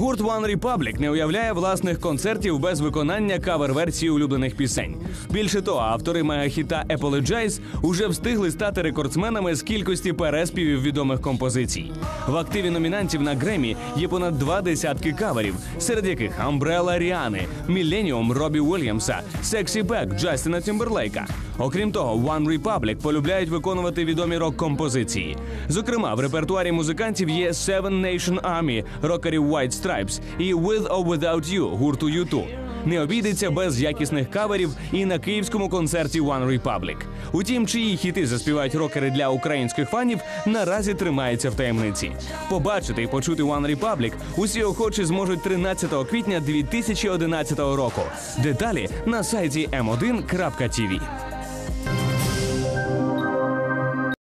Гурт One Republic не уявляє власних концертів без виконання кавер-версії улюблених пісень. Більше того, автори мегахіта Apologize уже встигли стати рекордсменами з кількості переспівів відомих композицій. В активі номінантів на Гремі є понад два десятки каверів, серед яких Umbrella Ріани, Millennium Робі Уільямса, Sexy Back Джастіна Тімберлейка. Окрім того, One Republic полюбляють виконувати відомі рок-композиції. Зокрема, в репертуарі музикантів є Seven Nation Army, рокерів White Stripes і With or Without You гурту U2. Не обійдеться без якісних каверів і на київському концерті One Republic. Утім, чиї хіти заспівають рокери для українських фанів, наразі тримається в таємниці. Побачити і почути One Republic усі охочі зможуть 13 квітня 2011 року. Деталі на сайті m1.tv.